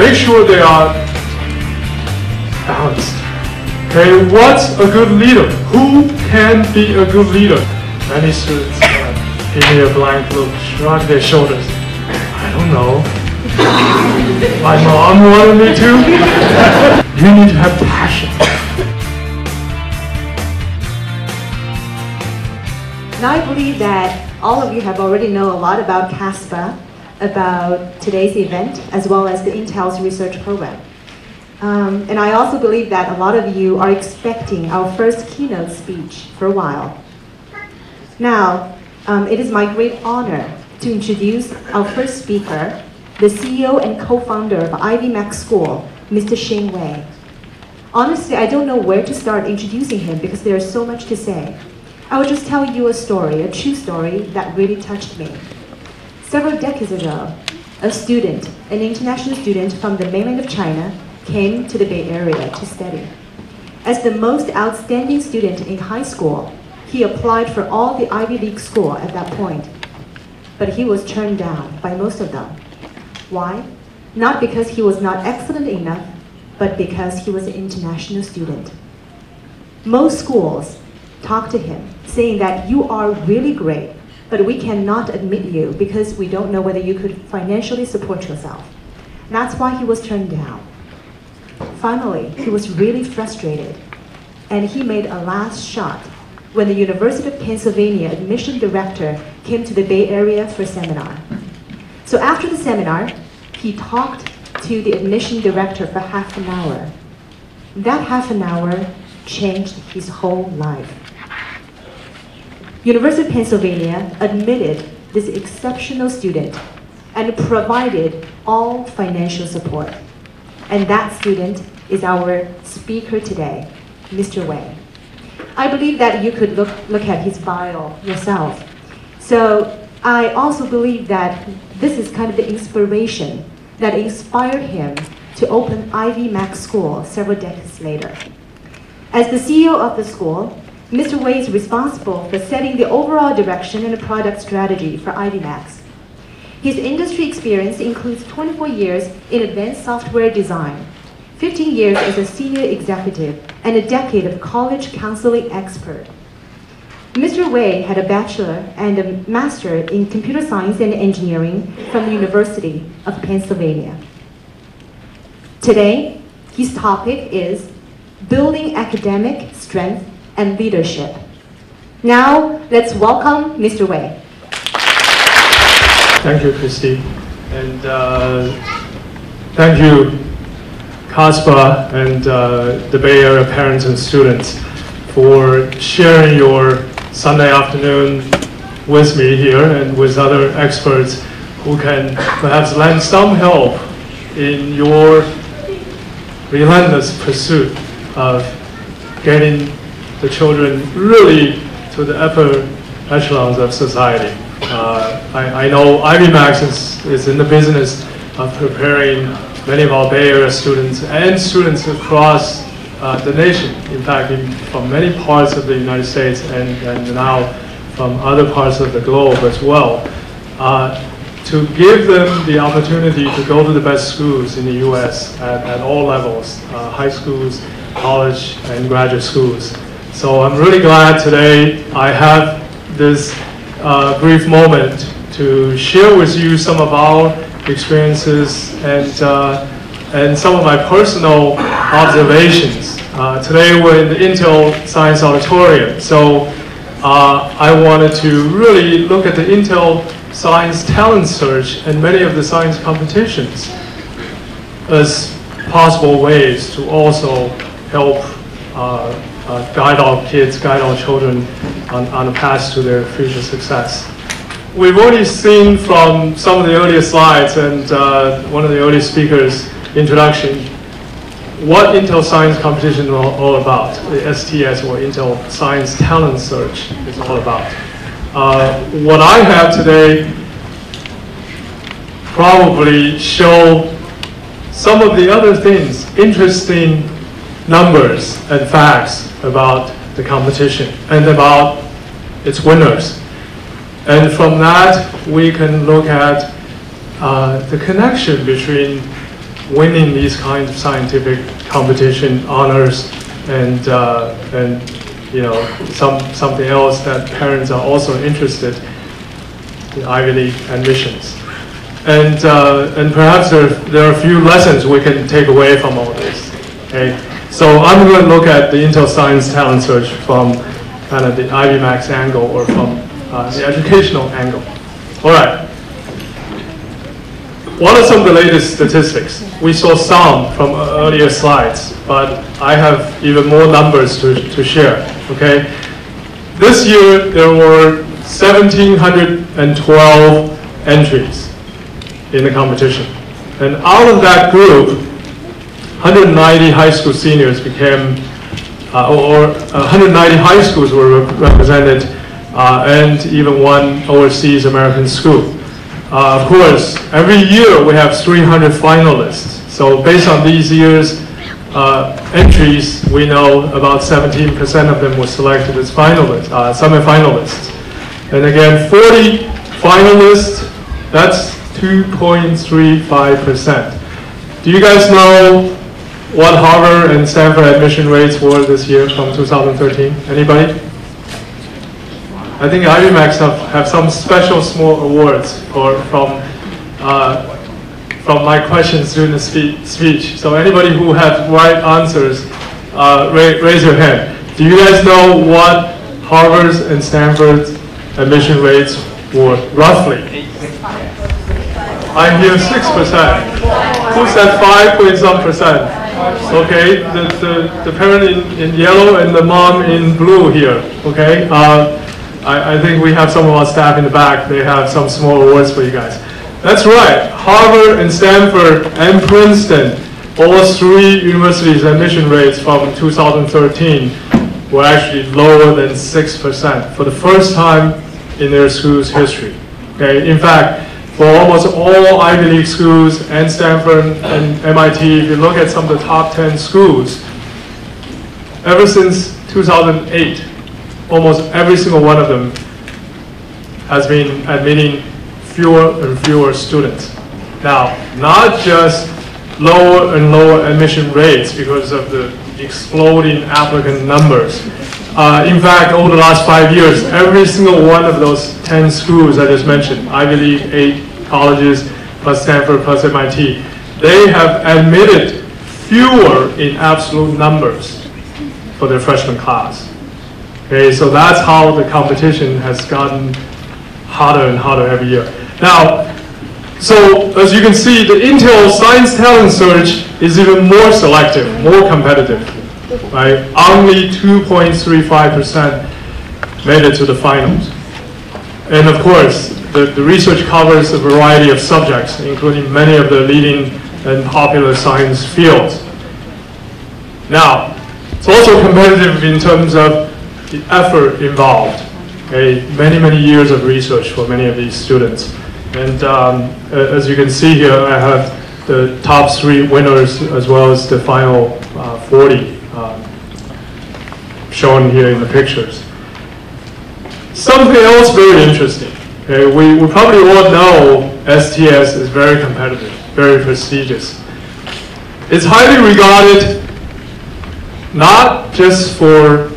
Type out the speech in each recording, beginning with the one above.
make sure they are balanced. Okay, what's a good leader? Who can be a good leader? Many students uh, give me a blank look, shrug their shoulders. I don't know. My mom wanted me to. you need to have passion. Now I believe that all of you have already know a lot about CASPA, about today's event, as well as the Intel's research program. Um, and I also believe that a lot of you are expecting our first keynote speech for a while. Now, um, it is my great honor to introduce our first speaker, the CEO and co-founder of Ivy Max School, Mr. Shane Wei. Honestly, I don't know where to start introducing him because there is so much to say. I will just tell you a story, a true story that really touched me. Several decades ago, a student, an international student from the mainland of China, came to the Bay Area to study. As the most outstanding student in high school, he applied for all the Ivy League school at that point. But he was turned down by most of them. Why? Not because he was not excellent enough, but because he was an international student. Most schools talked to him, saying that you are really great, but we cannot admit you because we don't know whether you could financially support yourself. That's why he was turned down. Finally, he was really frustrated, and he made a last shot when the University of Pennsylvania admission director came to the Bay Area for a seminar. So after the seminar, he talked to the admission director for half an hour. That half an hour changed his whole life. University of Pennsylvania admitted this exceptional student and provided all financial support. And that student is our speaker today, Mr. Wei. I believe that you could look, look at his bio yourself. So I also believe that this is kind of the inspiration that inspired him to open Ivy Max School several decades later. As the CEO of the school, Mr. Wei is responsible for setting the overall direction and product strategy for Macs. His industry experience includes 24 years in advanced software design, 15 years as a senior executive, and a decade of college counseling expert. Mr. Wei had a bachelor and a master in computer science and engineering from the University of Pennsylvania. Today, his topic is building academic strength and leadership. Now, let's welcome Mr. Wei. Thank you, Christy. And uh, thank you, CASPA and uh, the Bay Area parents and students for sharing your Sunday afternoon with me here and with other experts who can perhaps lend some help in your relentless pursuit of getting the children really to the upper echelons of society. Uh, I, I, know Ivy is, is in the business of preparing many of our Bay Area students and students across uh, the nation, in fact, in, from many parts of the United States and, and now from other parts of the globe as well, uh, to give them the opportunity to go to the best schools in the U.S. at, at all levels, uh, high schools, college, and graduate schools. So I'm really glad today I have this uh, brief moment to share with you some of our experiences and, uh, and some of my personal observations. Uh, today we're in the Intel Science Auditorium, so uh, I wanted to really look at the Intel Science Talent Search and many of the science competitions as possible ways to also help uh, guide our kids, guide our children on, on a path to their future success. We've already seen from some of the earlier slides and uh, one of the early speakers' introduction what Intel Science Competition is all, all, about, the STS or Intel Science Talent Search is all about. Uh, what I have today probably show some of the other things, interesting numbers and facts about the competition and about its winners. And from that, we can look at uh, the connection between winning these kinds of scientific competition honors and, uh, and you know, some, something else that parents are also interested in Ivy League admissions. And, uh, and perhaps there, there are a few lessons we can take away from all this. Okay? So I'm going to look at the Intel Science Talent Search from kind of the Ivy Max angle or from uh, the educational angle. All right. What are some of the latest statistics? We saw some from earlier slides, but I have even more numbers to, to share, okay? This year, there were 1,712 entries in the competition. And out of that group, 190 high school seniors became, uh, or, or 190 high schools were represented, uh, and even one overseas American school. Uh, of course, every year we have 300 finalists. So based on these years' uh, entries, we know about 17% of them were selected as finalists, uh, semi-finalists. And again, 40 finalists, that's 2.35%. Do you guys know what Harvard and Stanford admission rates were this year from 2013? Anybody? I think Ivy Max have, have some special small awards for, from, uh, from my questions during the spe speech. So anybody who has right answers, uh, ra raise your hand. Do you guys know what Harvard's and Stanford's admission rates were roughly? I hear 6%. Who said 5 point some percent? Okay, the, the, the parent in, in yellow and the mom in blue here, okay? Uh, I, I think we have some of our staff in the back. They have some small awards for you guys. That's right. Harvard and Stanford and Princeton, all three universities' admission rates from 2013 were actually lower than 6% for the first time in their school's history. Okay, in fact, for almost all Ivy League schools and Stanford and MIT, if you look at some of the top 10 schools, ever since 2008, almost every single one of them has been admitting fewer and fewer students. Now, not just lower and lower admission rates because of the exploding applicant numbers. Uh, in fact, over the last five years, every single one of those 10 schools I just mentioned, Ivy League, eight colleges, plus Stanford, plus MIT, they have admitted fewer in absolute numbers for their freshman class. Okay, so that's how the competition has gotten harder and harder every year. Now, so as you can see, the Intel Science Talent Search is even more selective, more competitive. Right? Only 2.35% made it to the finals. And of course, the, the research covers a variety of subjects, including many of the leading and popular science fields. Now, it's also competitive in terms of the effort involved. Okay, many, many years of research for many of these students. And um, as you can see here, I have the top three winners as well as the final uh, 40 um, shown here in the pictures. Something else very interesting. Okay, we, we probably all know STS is very competitive, very prestigious. It's highly regarded not just for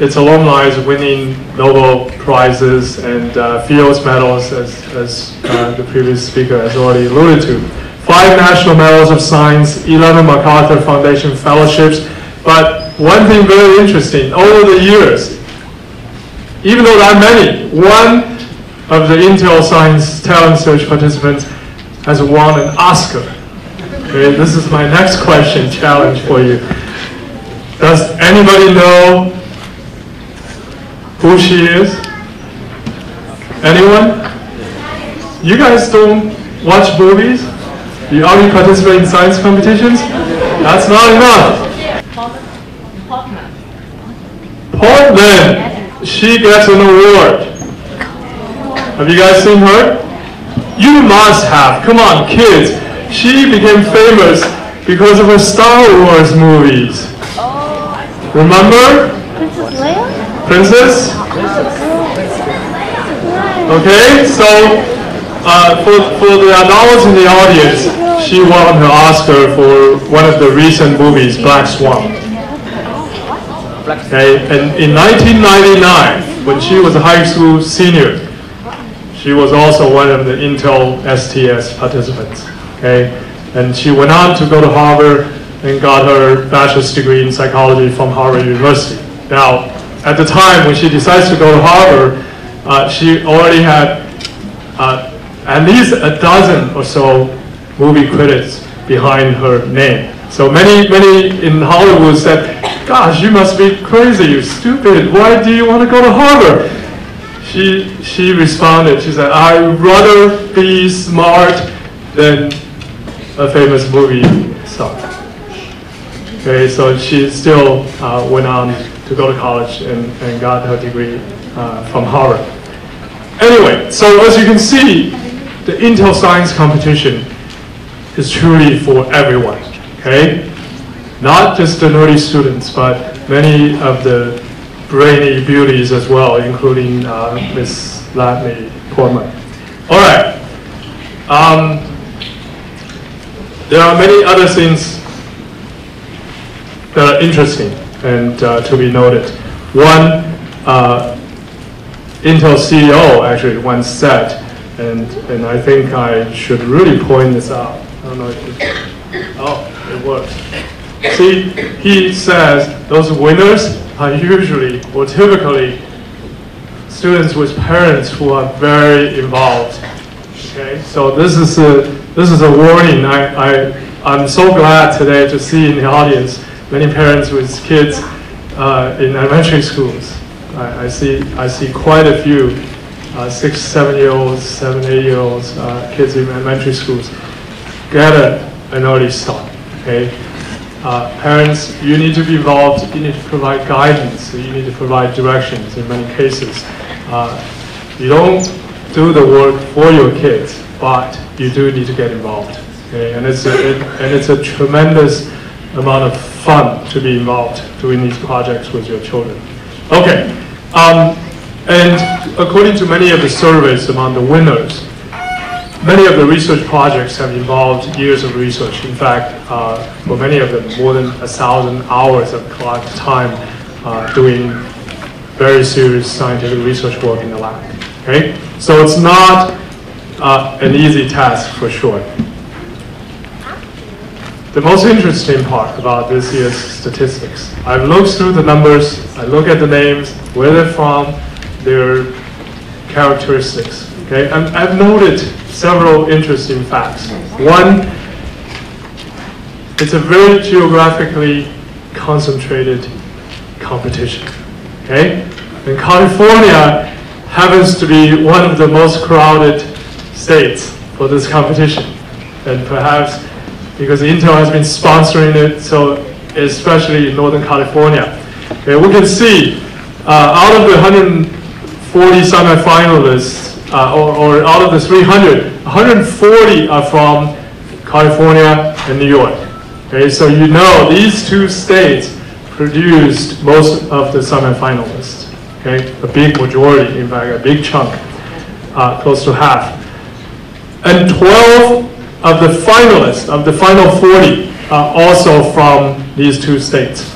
its alumni winning Nobel Prizes and uh, Fields medals, as, as uh, the previous speaker has already alluded to. Five National Medals of Science, 11 MacArthur Foundation Fellowships. But one thing very interesting, over the years, even though there are many, one of the Intel Science Talent Search participants has won an Oscar. Okay, this is my next question challenge for you. Does anybody know who she is? Anyone? You guys don't watch movies? You only participate in science competitions? That's not enough. Portman, she gets an award. Have you guys seen her? You must have. Come on, kids. She became famous because of her Star Wars movies. Oh. Remember? Princess Leia? Princess? Okay, so uh, for, for the adults in the audience, she won her Oscar for one of the recent movies, Black Swan. Okay, and in 1999, when she was a high school senior, she was also one of the Intel STS participants. Okay, and she went on to go to Harvard and got her bachelor's degree in psychology from Harvard University. Now, at the time when she decides to go to Harvard, uh, she already had uh, at least a dozen or so movie credits behind her name. So many, many in Hollywood said, gosh, you must be crazy, You're stupid, why do you want to go to Harvard? She, she responded, she said, I'd rather be smart than a famous movie star. Okay, so she still uh, went on to go to college and, and got her degree uh, from Harvard. Anyway, so as you can see, the Intel Science Competition is truly for everyone, okay? Not just the nerdy students, but many of the brainy beauties as well, including uh, Miss Natalie Portman. All right. Um, there are many other things that are interesting and uh, to be noted. One, uh, Intel CEO actually once said, and, and I think I should really point this out. I don't know if it, oh, it works. See, he says those winners are usually or typically students with parents who are very involved. Okay, so this is a this is a warning. I, I I'm so glad today to see in the audience many parents with kids uh, in elementary schools. I, I, see I see quite a few uh, six, seven year olds, seven, eight year olds, uh, kids in elementary schools get an early start. Okay, uh, parents, you need to be involved. You need to provide guidance. You need to provide directions. In many cases, uh, you don't do the work for your kids, but you do need to get involved. Okay, and it's a, it, and it's a tremendous amount of fun to be involved doing these projects with your children. Okay, um, and according to many of the surveys among the winners, many of the research projects have involved years of research. In fact, uh, for many of them, more than a thousand hours of collective time uh, doing very serious scientific research work in the lab. Okay, so it's not uh, an easy task for sure. The most interesting part about this year's statistics, I've looked through the numbers, I look at the names, where they're from, their characteristics. Okay, and I've noted several interesting facts. One, it's a very geographically concentrated competition. Okay, and California happens to be one of the most crowded states for this competition, and perhaps because Intel has been sponsoring it, so especially in Northern California. Okay, we can see uh, out of the 140 semifinalists, uh, or, or out of the 300, 140 are from California and New York. Okay, so you know these two states produced most of the semifinalists. Okay, a big majority, in fact, a big chunk, uh, close to half. And 12 of the finalists, of the final 40, are also from these two states.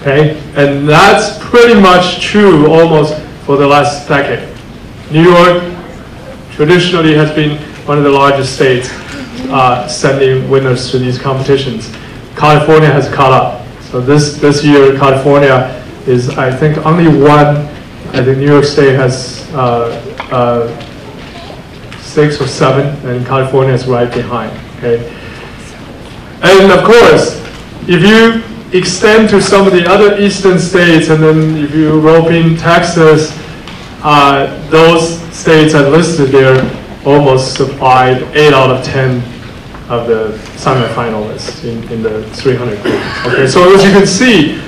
Okay, and that's pretty much true almost for the last decade. New York traditionally has been one of the largest states uh, sending winners to these competitions. California has caught up. So this, this year, California is, I think, only one. I think New York State has uh, uh, six or seven, and California is right behind. Okay, and of course, if you extend to some of the other eastern states, and then if you rope in Texas, uh, those states are listed there almost supplied eight out of ten of the semifinalists in, in the 300 group. Okay, so as you can see,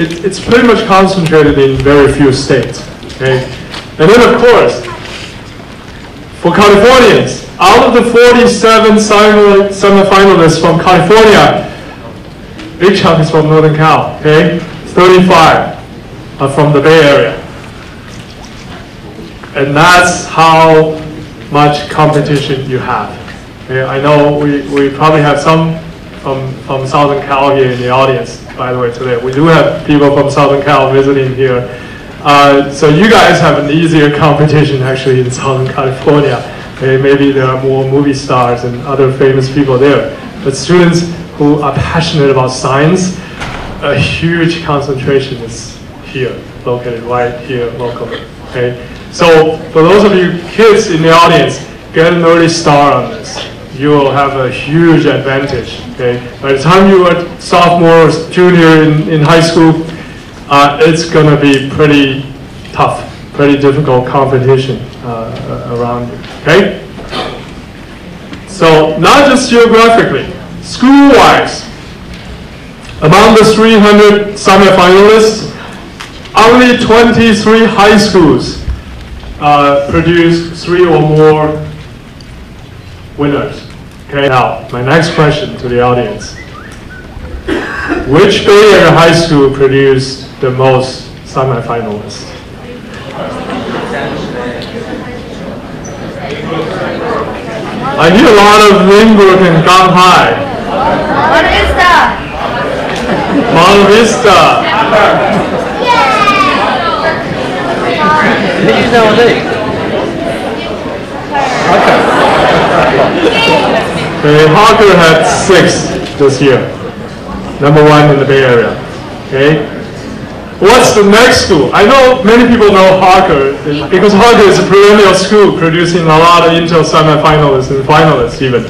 it, it's pretty much concentrated in very few states. Okay, and then of course, for Californians, out of the 47 semifinalists from California, big chunk is from Northern Cal, okay? 35 are from the Bay Area. And that's how much competition you have. Okay, I know we, we probably have some from, from Southern Cal here in the audience, by the way, today. We do have people from Southern Cal visiting here. Uh, so you guys have an easier competition actually in Southern California. Okay, maybe there are more movie stars and other famous people there. But students who are passionate about science, a huge concentration is here, located right here locally. Okay, so for those of you kids in the audience, get an early start on this. You will have a huge advantage. Okay, by the time you are sophomore or junior in, in high school, uh, it's going to be pretty tough, pretty difficult competition uh, around you. Okay? So, not just geographically, school wise, among the 300 semifinalists, only 23 high schools uh, produce three or more winners. Okay, now, my next question to the audience. Which Bay Area high school produced the most semifinalists? I hear a lot of Lynbrook and Gunn High. Monte Vista. Okay, Harker had six this year. Number one in the Bay Area. Okay? What's the next school? I know many people know Harker because Harker is a perennial school producing a lot of Intel semifinalists and finalists even.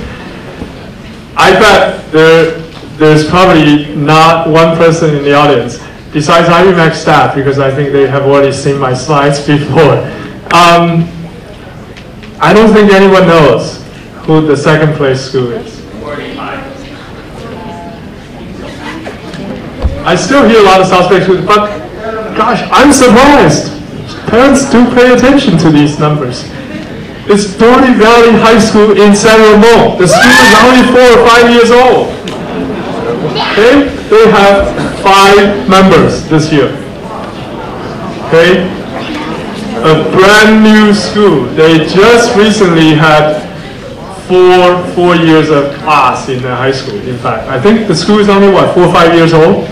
I bet there, there's probably not one person in the audience besides Ivy Max staff because I think they have already seen my slides before. Um, I don't think anyone knows who the second place school is. I still hear a lot of suspects, but gosh, I'm surprised. Parents do pay attention to these numbers. It's Dougherty Valley High School in San Ramon. The school is only four or five years old. Okay, they have five members this year. Okay, a brand new school. They just recently had four four years of class in the high school. In fact, I think the school is only what four or five years old.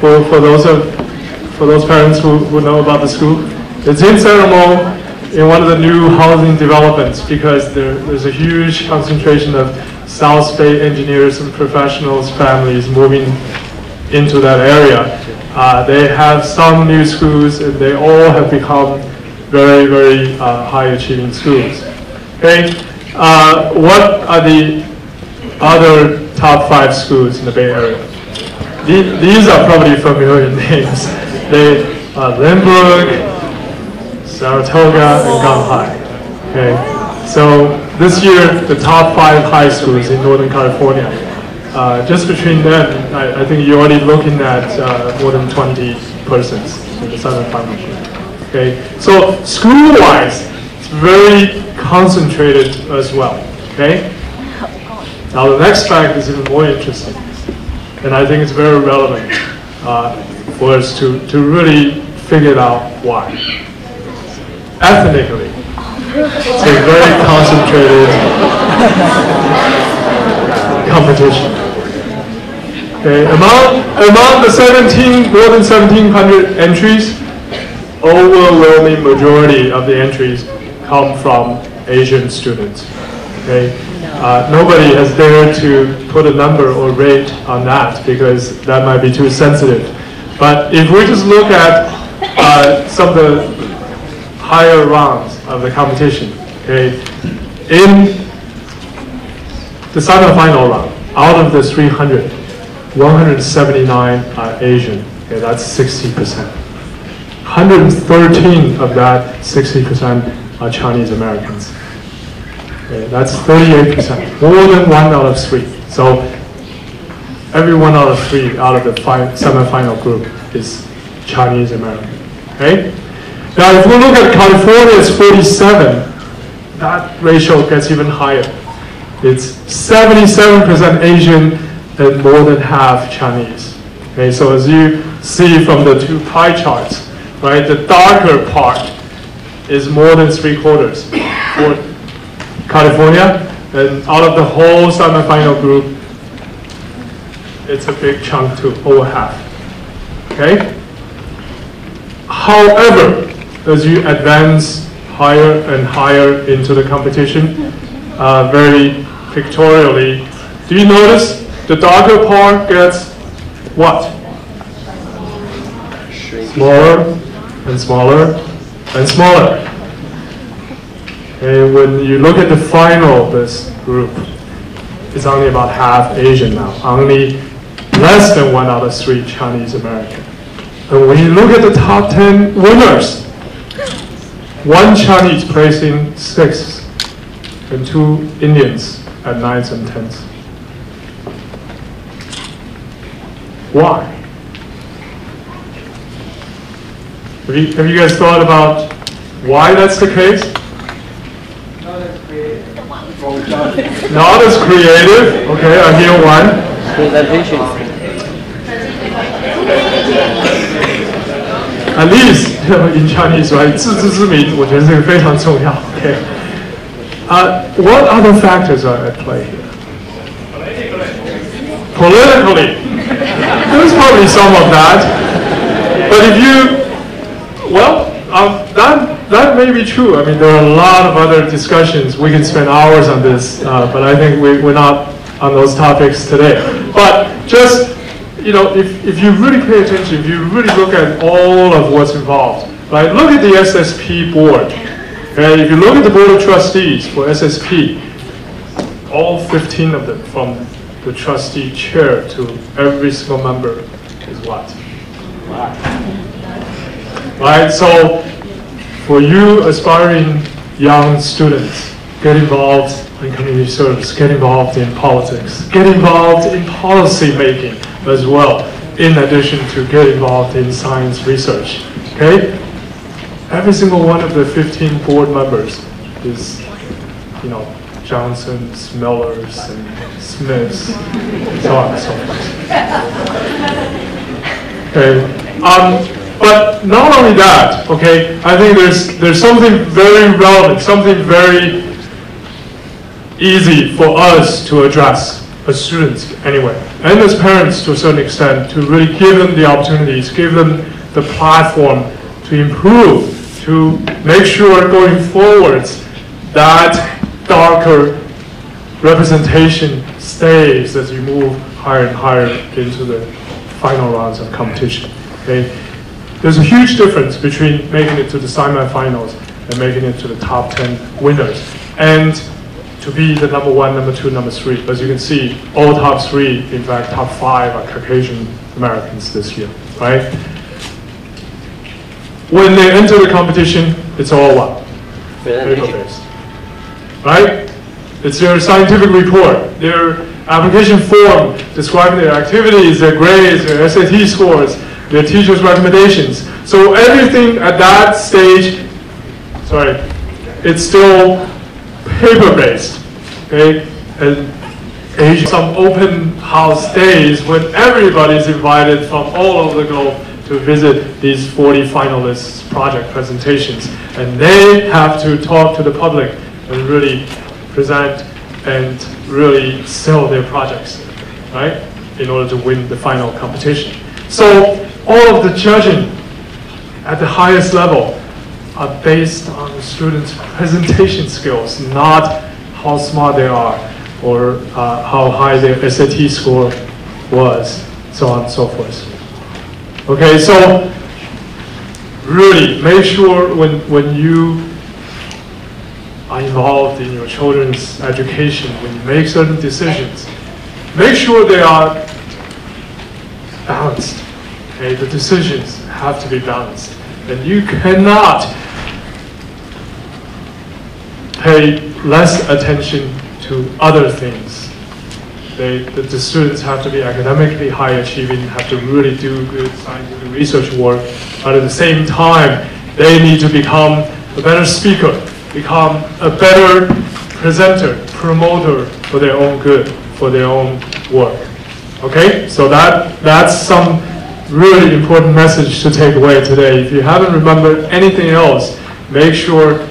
For for those of for those parents who, who know about the school, it's in San Ramon in one of the new housing developments because there, there's a huge concentration of South Bay engineers and professionals families moving into that area. Uh, they have some new schools and they all have become very, very uh, high achieving schools. Okay, uh, what are the other top five schools in the Bay Area? The- These are probably familiar names. They are Lynbrook, Saratoga, and High. Okay, so this year, the top five high schools in Northern California. Uh, just between them, I, I think you're already looking at uh, more than 20 persons in the semifinal group. Okay, so school-wise, it's very concentrated as well. Okay. Now the next fact is even more interesting, and I think it's very relevant uh, for us to, to really figure out why. Ethnically, it's a very concentrated competition. Okay, among, among the 17, more than 1,700 entries, overwhelming majority of the entries come from Asian students. Okay, uh, nobody has dared to put a number or rate on that because that might be too sensitive. But if we just look at uh, some of the higher rounds of the competition, okay, in the semifinal round, out of the 300, 179 are Asian. Okay, that's 60%. 113 of that 60% are Chinese Americans. Okay, that's 38%, more than one out of three. So every one out of three out of the fi- semifinal group is Chinese American. Okay? Now, if we look at California, it's 47. That ratio gets even higher. It's 77% Asian and more than half Chinese. Okay, so as you see from the two pie charts, right, the darker part is more than three quarters for California, And out of the whole semifinal group, it's a big chunk to over half. Okay? However, as you advance higher and higher into the competition, uh, very pictorially, do you notice the darker part gets what? Smaller and smaller and smaller. And when you look at the final of this group, it's only about half Asian now, only less than one out of three Chinese American. And when you look at the top 10 winners, one Chinese placing sixth and two Indians at ninth and tenth. Why? Have you, have you guys thought about why that's the case? Not as creative. Okay, I hear one. presentation. At least in Chinese, right? 自知之明，我觉得这个非常重要。Okay. Uh, what other factors are at play here? Politically, there's probably some of that. But if you, well, um, that that may be true. I mean, there are a lot of other discussions. We can spend hours on this, uh, but I think we, we're not on those topics today. But just you know, if, if you really pay attention, if you really look at all of what's involved, right? Look at the SSP board. Okay, if you look at the board of trustees for SSP, all 15 of them, from the trustee chair to every single member, is what? Right. So, for you aspiring young students, get involved in community service, get involved in politics, get involved in policy making as well, in addition to get involved in science research. Okay? Every single one of the 15 board members is, you know, Johnsons, Millers, and Smiths, so on and so forth. Okay. Um, but not only that, okay, I think there's there's something very relevant, something very easy for us to address as students anyway, and as parents to a certain extent, to really give them the opportunities, give them the platform to improve, to make sure going forwards that darker representation stays as you move higher and higher into the final rounds of competition. Okay? There's a huge difference between making it to the semifinals and making it to the top 10 winners. And to be the number one, number two, number three. As you can see, all top three, in fact, top five are Caucasian Americans this year, right? When they enter the competition, it's all what? Paper-based, right? It's their scientific report, their application form describing their activities, their grades, their SAT scores, their teachers' recommendations. So everything at that stage, sorry, it's still paper-based, okay? And Asia, some open house days when everybody's invited from all over the globe to visit these 40 finalists' project presentations. And they have to talk to the public and really present and really sell their projects, right? In order to win the final competition. So all of the judging at the highest level are based on the students' presentation skills, not how smart they are or uh, how high their SAT score was, so on and so forth. Okay, so really make sure when, when you are involved in your children's education, when you make certain decisions, make sure they are balanced. Okay, the decisions have to be balanced. And you cannot pay less attention to other things. They, the, the students have to be academically high achieving, have to really do good scientific research work, but at the same time, they need to become a better speaker, become a better presenter, promoter for their own good, for their own work. Okay, so that that's some really important message to take away today. If you haven't remembered anything else, make sure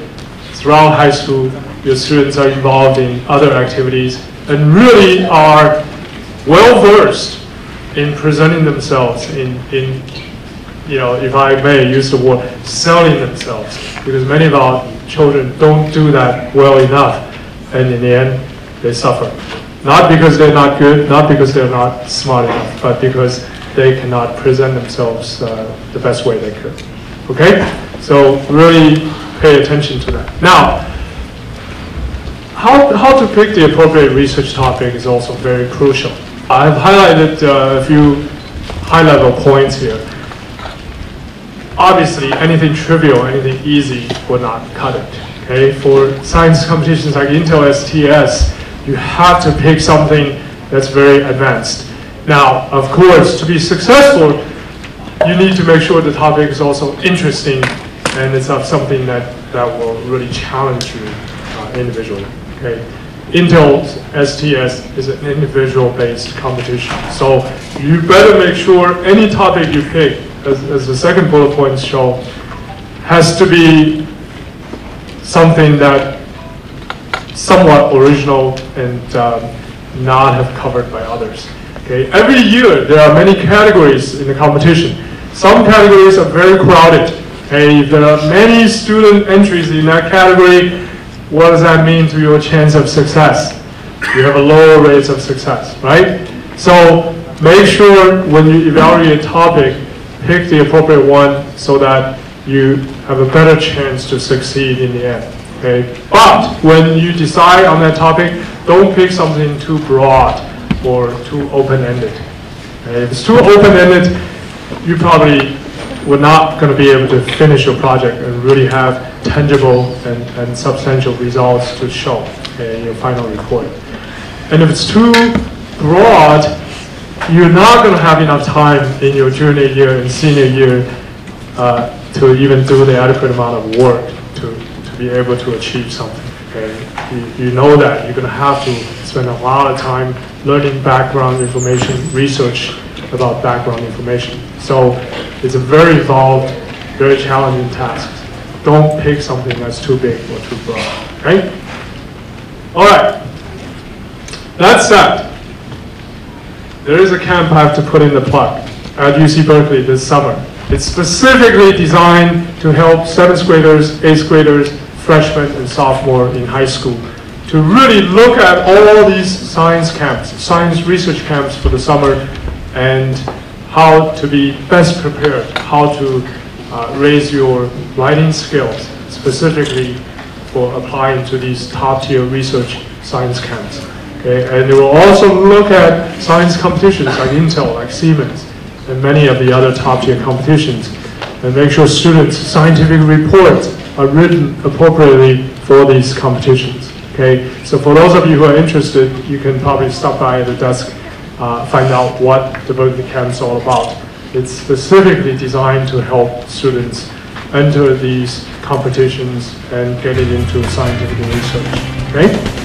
throughout high school your students are involved in other activities and really are well versed in presenting themselves in, in you know, if I may use the word, selling themselves. Because many of our children don't do that well enough, and in the end, they suffer. Not because they're not good, not because they're not smart enough, but because they cannot present themselves uh, the best way they could. Okay? So really pay attention to that. Now, how, how to pick the appropriate research topic is also very crucial. I've highlighted uh, a few high-level points here. Obviously, anything trivial, anything easy would not cut it. Okay, for science competitions like Intel STS, you have to pick something that's very advanced. Now, of course, to be successful, you need to make sure the topic is also interesting and it's not something that, that will really challenge you uh, individually. Okay, Intel STS is an individual-based competition, so you better make sure any topic you pick, as, as the second bullet point show, has to be something that somewhat original and um, not have covered by others. Okay, every year there are many categories in the competition. Some categories are very crowded. Okay, if there are many student entries in that category, what does that mean to your chance of success? You have a lower rate of success, right? So make sure when you evaluate a topic, pick the appropriate one so that you have a better chance to succeed in the end. Okay? But when you decide on that topic, don't pick something too broad or too open-ended. If it's too open-ended, you probably we're not going to be able to finish your project and really have tangible and, and substantial results to show in your final report. And if it's too broad, you're not going to have enough time in your junior year and senior year uh, to even do the adequate amount of work to, to be able to achieve something. Okay? You, you know that you're going to have to spend a lot of time learning background information, research about background information. So it's a very involved, very challenging task. Don't pick something that's too big or too broad, okay? All right. That's that said, there is a camp I have to put in the plug at UC Berkeley this summer. It's specifically designed to help seventh graders, eighth graders, freshmen, and sophomore in high school to really look at all these science camps, science research camps for the summer, and how to be best prepared, how to uh, raise your writing skills, specifically for applying to these top-tier research science camps. Okay, and it will also look at science competitions like Intel, like Siemens, and many of the other top-tier competitions, and make sure students' scientific reports are written appropriately for these competitions. Okay, so for those of you who are interested, you can probably stop by at the desk uh, find out what the Berkeley Camp is all about. It's specifically designed to help students enter these competitions and get it into scientific research. Okay?